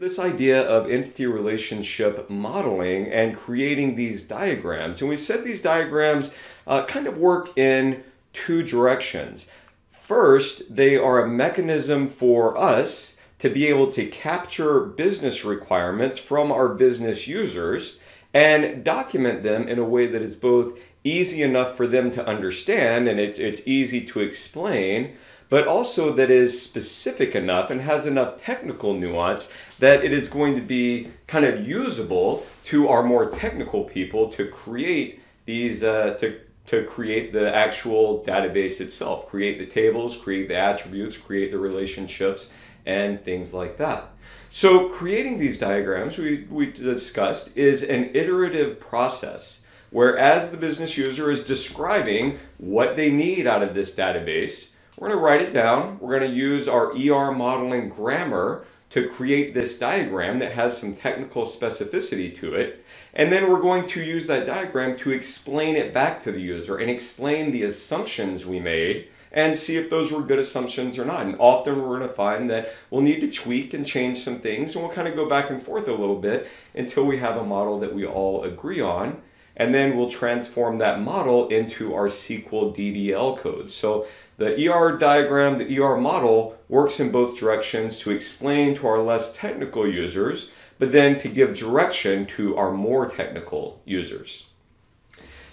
this idea of entity relationship modeling and creating these diagrams. And we said these diagrams uh, kind of work in two directions. First, they are a mechanism for us to be able to capture business requirements from our business users and document them in a way that is both easy enough for them to understand and it's, it's easy to explain, but also that is specific enough and has enough technical nuance that it is going to be kind of usable to our more technical people to create these, uh, to, to create the actual database itself, create the tables, create the attributes, create the relationships, and things like that. So creating these diagrams we, we discussed is an iterative process where as the business user is describing what they need out of this database, we're going to write it down. We're going to use our ER modeling grammar to create this diagram that has some technical specificity to it. And then we're going to use that diagram to explain it back to the user and explain the assumptions we made and see if those were good assumptions or not. And often we're going to find that we'll need to tweak and change some things, and we'll kind of go back and forth a little bit until we have a model that we all agree on. And then we'll transform that model into our SQL DDL code. So the ER diagram, the ER model works in both directions to explain to our less technical users, but then to give direction to our more technical users.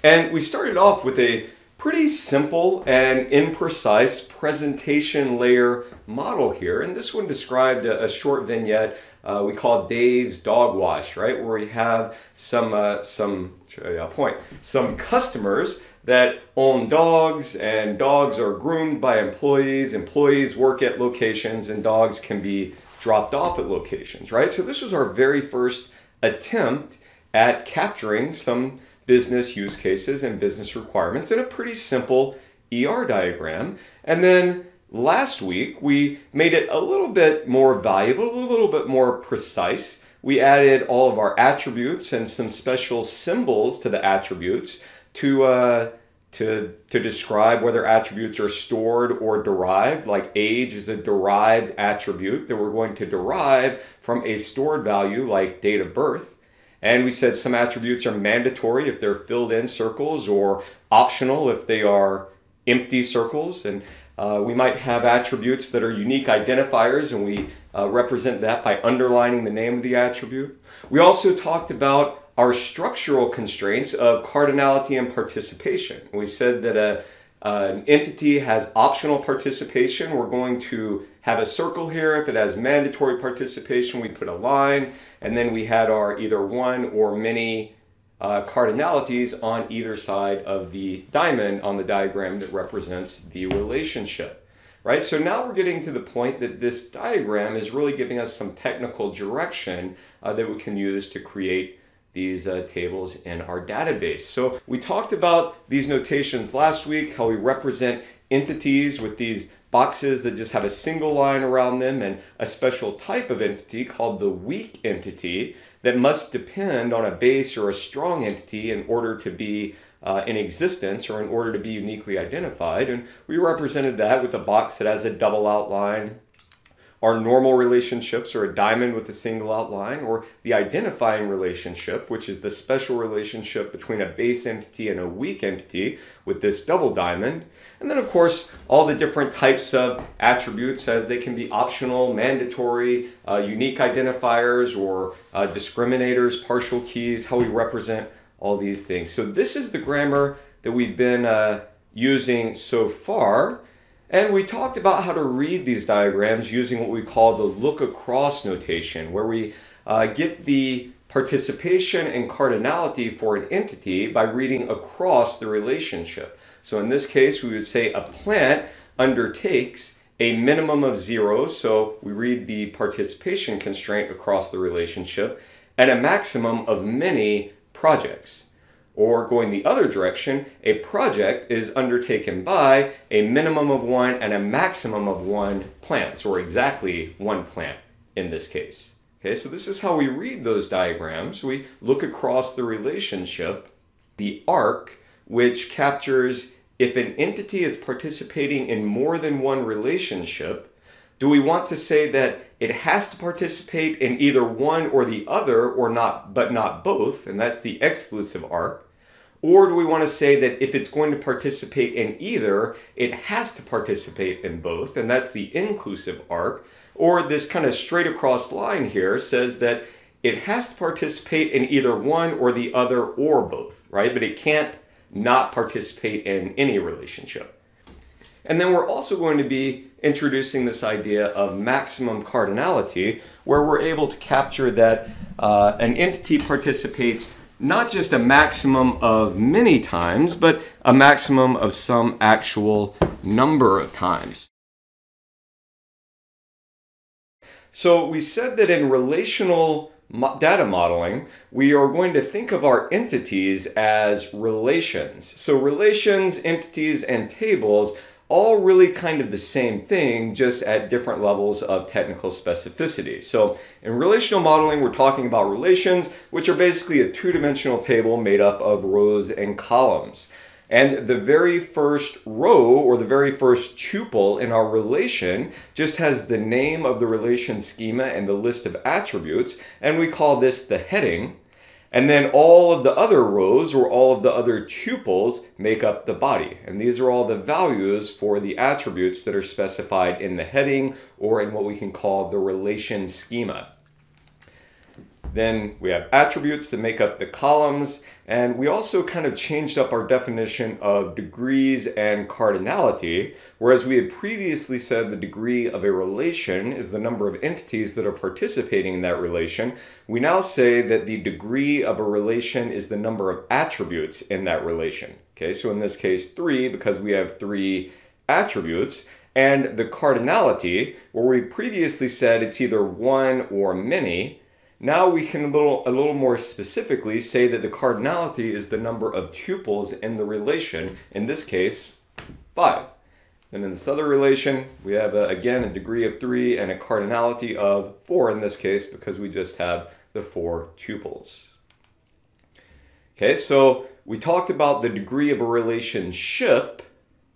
And we started off with a pretty simple and imprecise presentation layer model here. And this one described a, a short vignette uh, we call Dave's Dog Wash, right? Where we have some, uh, some, point, some customers that own dogs and dogs are groomed by employees. Employees work at locations and dogs can be dropped off at locations, right? So this was our very first attempt at capturing some business use cases and business requirements in a pretty simple ER diagram. And then last week, we made it a little bit more valuable, a little bit more precise. We added all of our attributes and some special symbols to the attributes to, uh, to, to describe whether attributes are stored or derived. Like age is a derived attribute that we're going to derive from a stored value like date of birth. And we said some attributes are mandatory if they're filled in circles or optional if they are empty circles. And uh, we might have attributes that are unique identifiers and we uh, represent that by underlining the name of the attribute. We also talked about our structural constraints of cardinality and participation. We said that a, uh, an entity has optional participation. We're going to have a circle here. If it has mandatory participation, we put a line. And then we had our either one or many uh, cardinalities on either side of the diamond on the diagram that represents the relationship. Right, so now we're getting to the point that this diagram is really giving us some technical direction uh, that we can use to create these uh, tables in our database. So we talked about these notations last week, how we represent entities with these boxes that just have a single line around them and a special type of entity called the weak entity that must depend on a base or a strong entity in order to be uh, in existence or in order to be uniquely identified. And we represented that with a box that has a double outline our normal relationships are a diamond with a single outline, or the identifying relationship, which is the special relationship between a base entity and a weak entity with this double diamond. And then, of course, all the different types of attributes as they can be optional, mandatory, uh, unique identifiers, or uh, discriminators, partial keys, how we represent all these things. So, this is the grammar that we've been uh, using so far. And we talked about how to read these diagrams using what we call the look across notation, where we uh, get the participation and cardinality for an entity by reading across the relationship. So in this case, we would say a plant undertakes a minimum of zero, so we read the participation constraint across the relationship, and a maximum of many projects. Or going the other direction, a project is undertaken by a minimum of one and a maximum of one plants, or exactly one plant in this case. Okay, so this is how we read those diagrams. We look across the relationship, the arc, which captures if an entity is participating in more than one relationship, Do we want to say that it has to participate in either one or the other or not but not both and that's the exclusive arc? Or do we want to say that if it's going to participate in either, it has to participate in both and that's the inclusive arc? Or this kind of straight across line here says that it has to participate in either one or the other or both, right? But it can't not participate in any relationship. And then we're also going to be introducing this idea of maximum cardinality, where we're able to capture that uh, an entity participates not just a maximum of many times, but a maximum of some actual number of times. So we said that in relational data modeling, we are going to think of our entities as relations. So relations, entities, and tables all really kind of the same thing, just at different levels of technical specificity. So in relational modeling, we're talking about relations, which are basically a two-dimensional table made up of rows and columns. And the very first row or the very first tuple in our relation just has the name of the relation schema and the list of attributes, and we call this the heading. And then all of the other rows or all of the other tuples make up the body. And these are all the values for the attributes that are specified in the heading or in what we can call the relation schema. Then we have attributes that make up the columns, and we also kind of changed up our definition of degrees and cardinality, whereas we had previously said the degree of a relation is the number of entities that are participating in that relation. We now say that the degree of a relation is the number of attributes in that relation. Okay, so in this case, three, because we have three attributes, and the cardinality, where we previously said it's either one or many, now we can a little, a little more specifically say that the cardinality is the number of tuples in the relation, in this case, 5. And in this other relation, we have, a, again, a degree of 3 and a cardinality of 4 in this case because we just have the 4 tuples. Okay, so we talked about the degree of a relationship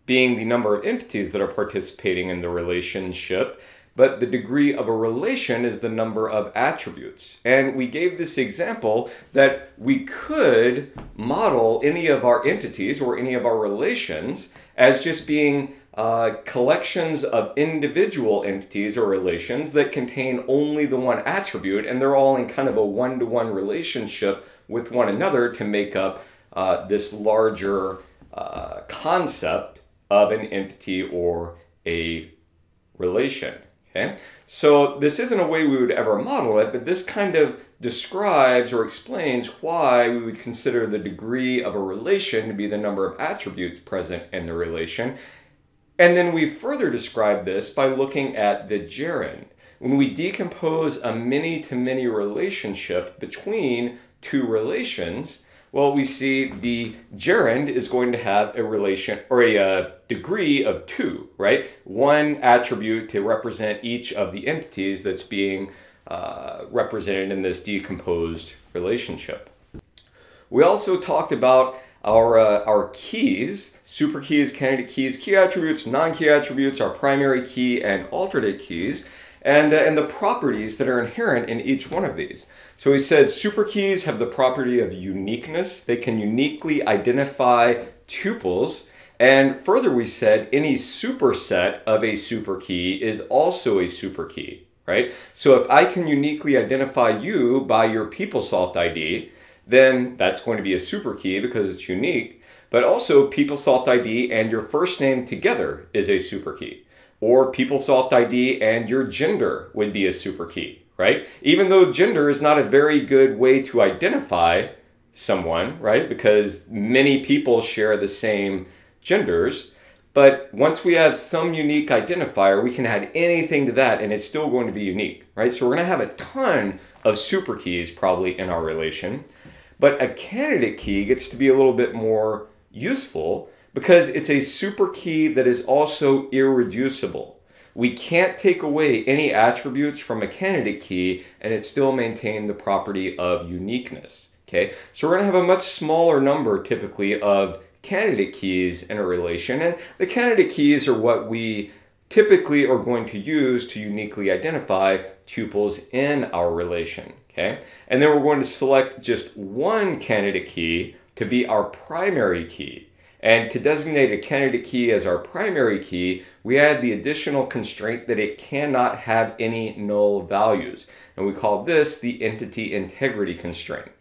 being the number of entities that are participating in the relationship but the degree of a relation is the number of attributes. And we gave this example that we could model any of our entities or any of our relations as just being uh, collections of individual entities or relations that contain only the one attribute, and they're all in kind of a one to one relationship with one another to make up uh, this larger uh, concept of an entity or a relation. Okay, so this isn't a way we would ever model it, but this kind of describes or explains why we would consider the degree of a relation to be the number of attributes present in the relation. And then we further describe this by looking at the gerund. When we decompose a many-to-many relationship between two relations, well, we see the gerund is going to have a relation or a uh, degree of two, right? One attribute to represent each of the entities that's being uh, represented in this decomposed relationship. We also talked about our, uh, our keys, super keys, candidate keys, key attributes, non-key attributes, our primary key and alternate keys and, uh, and the properties that are inherent in each one of these. So he said superkeys have the property of uniqueness. They can uniquely identify tuples. And further, we said any superset of a superkey is also a superkey, right? So if I can uniquely identify you by your PeopleSoft ID, then that's going to be a superkey because it's unique. But also PeopleSoft ID and your first name together is a super key. or PeopleSoft ID and your gender would be a super key, right? Even though gender is not a very good way to identify someone, right? Because many people share the same genders. But once we have some unique identifier, we can add anything to that and it's still going to be unique, right? So we're going to have a ton of super keys probably in our relation. But a candidate key gets to be a little bit more useful because it's a super key that is also irreducible. We can't take away any attributes from a candidate key and it still maintain the property of uniqueness. Okay, so we're going to have a much smaller number typically of candidate keys in a relation, and the candidate keys are what we typically are going to use to uniquely identify tuples in our relation. Okay, and then we're going to select just one candidate key to be our primary key. And to designate a candidate key as our primary key, we add the additional constraint that it cannot have any null values. And we call this the entity integrity constraint.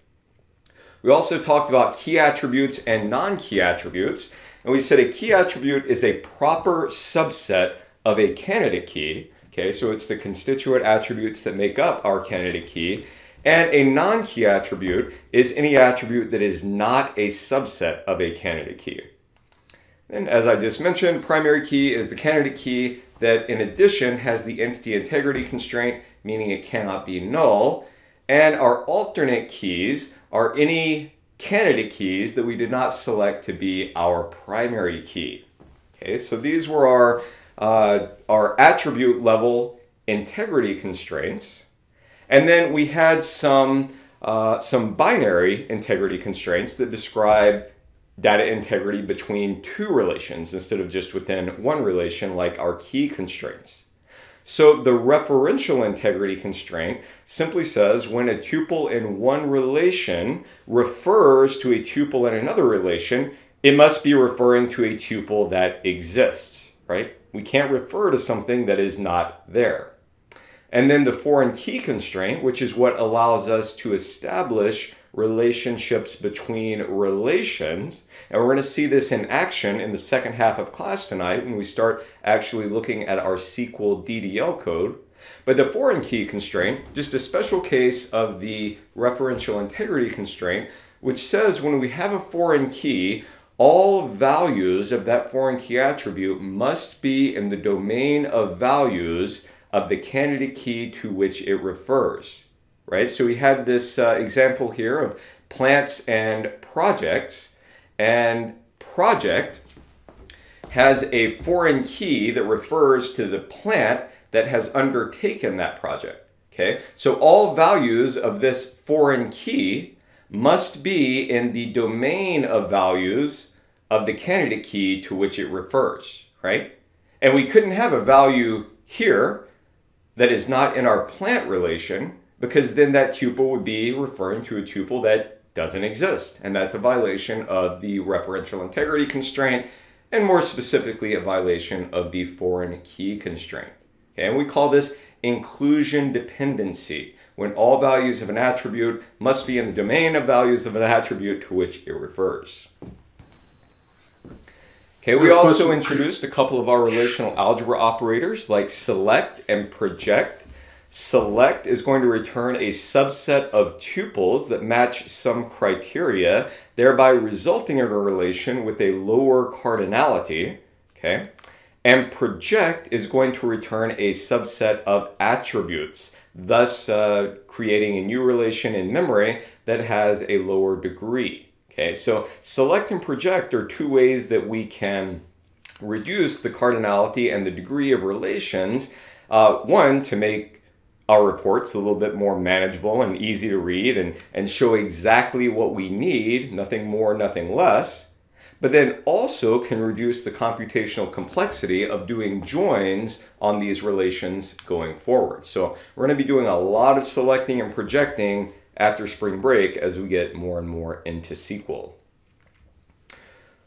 We also talked about key attributes and non-key attributes. And we said a key attribute is a proper subset of a candidate key. Okay, so it's the constituent attributes that make up our candidate key. And a non-key attribute is any attribute that is not a subset of a candidate key. And as I just mentioned, primary key is the candidate key that in addition has the entity integrity constraint, meaning it cannot be null. And our alternate keys are any candidate keys that we did not select to be our primary key. Okay, so these were our, uh, our attribute level integrity constraints. And then we had some, uh, some binary integrity constraints that describe data integrity between two relations instead of just within one relation like our key constraints. So the referential integrity constraint simply says when a tuple in one relation refers to a tuple in another relation, it must be referring to a tuple that exists, right? We can't refer to something that is not there. And then the foreign key constraint, which is what allows us to establish relationships between relations. And we're going to see this in action in the second half of class tonight when we start actually looking at our SQL DDL code. But the foreign key constraint, just a special case of the referential integrity constraint, which says when we have a foreign key, all values of that foreign key attribute must be in the domain of values of the candidate key to which it refers, right? So we had this uh, example here of plants and projects, and project has a foreign key that refers to the plant that has undertaken that project. Okay, so all values of this foreign key must be in the domain of values of the candidate key to which it refers, right? And we couldn't have a value here that is not in our plant relation because then that tuple would be referring to a tuple that doesn't exist. And that's a violation of the referential integrity constraint and more specifically a violation of the foreign key constraint. Okay, and we call this inclusion dependency when all values of an attribute must be in the domain of values of an attribute to which it refers. Okay, we also introduced a couple of our relational algebra operators like select and project. Select is going to return a subset of tuples that match some criteria, thereby resulting in a relation with a lower cardinality. Okay, and project is going to return a subset of attributes, thus uh, creating a new relation in memory that has a lower degree. Okay, so select and project are two ways that we can reduce the cardinality and the degree of relations. Uh, one, to make our reports a little bit more manageable and easy to read and, and show exactly what we need, nothing more, nothing less. But then also can reduce the computational complexity of doing joins on these relations going forward. So we're going to be doing a lot of selecting and projecting after spring break as we get more and more into SQL.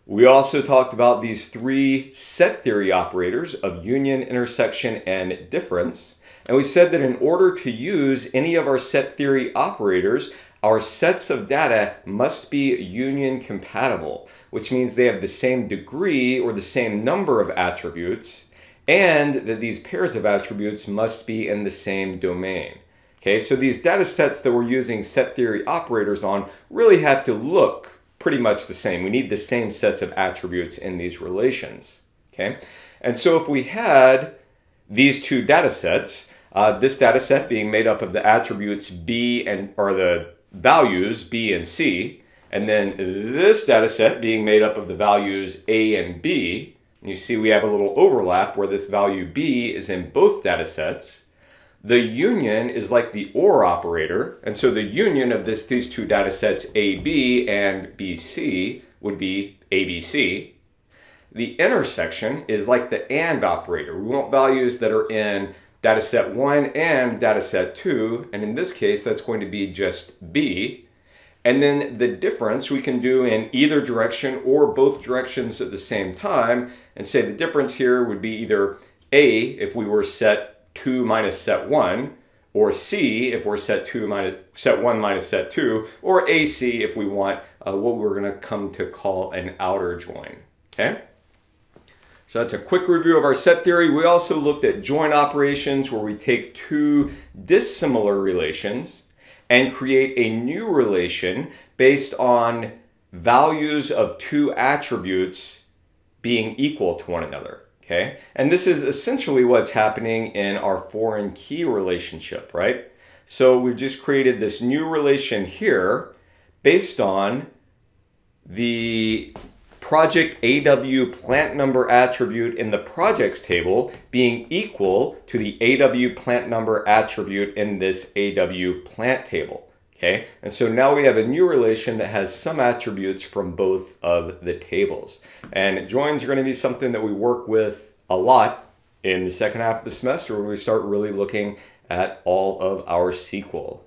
We also talked about these three set theory operators of union, intersection, and difference. And we said that in order to use any of our set theory operators, our sets of data must be union compatible, which means they have the same degree or the same number of attributes, and that these pairs of attributes must be in the same domain. Okay, so these data sets that we're using set theory operators on really have to look pretty much the same. We need the same sets of attributes in these relations. Okay, and so if we had these two data sets, uh, this data set being made up of the attributes B and or the values B and C, and then this data set being made up of the values A and B, and you see we have a little overlap where this value B is in both data sets. The union is like the OR operator, and so the union of this these two data sets AB and BC would be ABC. The intersection is like the AND operator. We want values that are in data set 1 and data set 2, and in this case, that's going to be just B. And then the difference we can do in either direction or both directions at the same time, and say the difference here would be either A if we were set 2 minus set 1, or C if we're set 2 minus set 1 minus set 2, or AC if we want uh, what we're going to come to call an outer join. Okay? So that's a quick review of our set theory. We also looked at join operations where we take two dissimilar relations and create a new relation based on values of two attributes being equal to one another. Okay, and this is essentially what's happening in our foreign key relationship, right? So we've just created this new relation here based on the project AW plant number attribute in the projects table being equal to the AW plant number attribute in this AW plant table. Okay, and so now we have a new relation that has some attributes from both of the tables. And joins are going to be something that we work with a lot in the second half of the semester when we start really looking at all of our SQL.